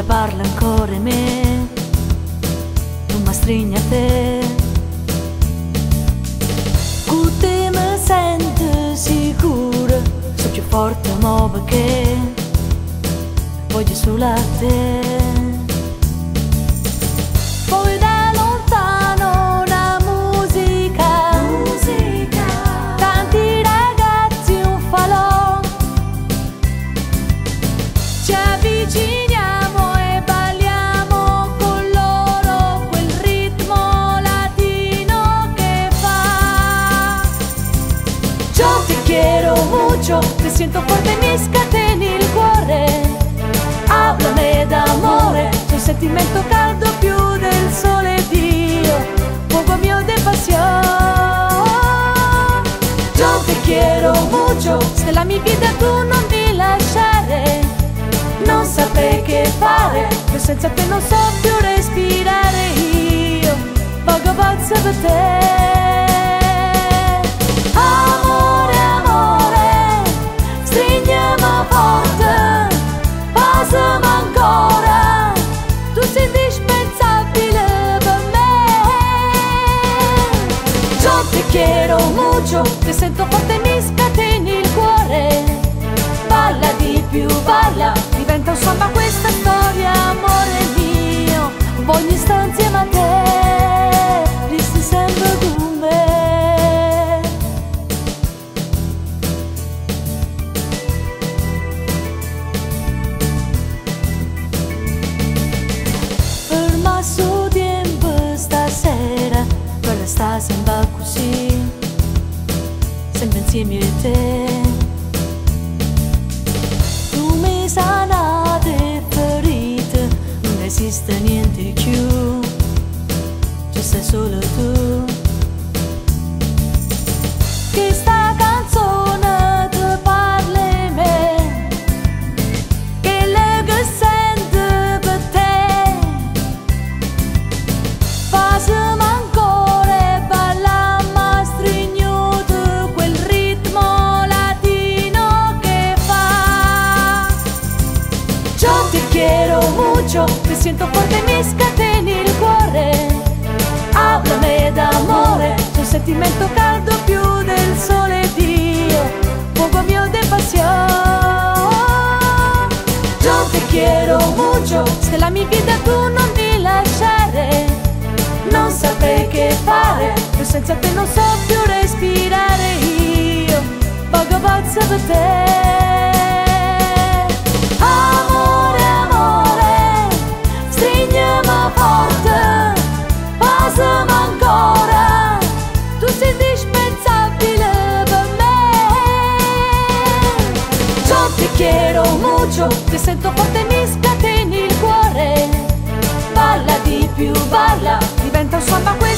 vita parla ancora me, non mi stringe a te. Con te mi sento sicura, so più forte mo perché voglio solo a te. Mucho, te siento fuerte, mi scateni il cuore. Háblame d'amore, un sentimento caldo più del sole Dio, fuoco mio de pasión. Yo te quiero mucho, nella mia vita tu non mi lasciare, non saprei che fare, che senza te non so più respirare io, pazza per te. Te quiero mucho, ti sento forte e mi scateni il cuore. Balla di più, balla, diventa un samba questa storia, amore mio. Voglio stare insieme a te, resti sempre con me. Ferma su tempo stasera, per restare sempre così, sempre insieme a te. Tu mi sanate ferite, non esiste niente più, ci sei solo tu. Siento fuerte, mi scateni il cuore. Háblame d'amore, un sentimento caldo più del sole Dio, fuoco mio de pasión. Yo te quiero mucho, se la mia vita tu non mi lasciare, non saprei che fare, io senza te non so più respirare io, voglio pazza per te. ti sento forte mi scateni il cuore. Balla di più, balla, diventa un suono a questo.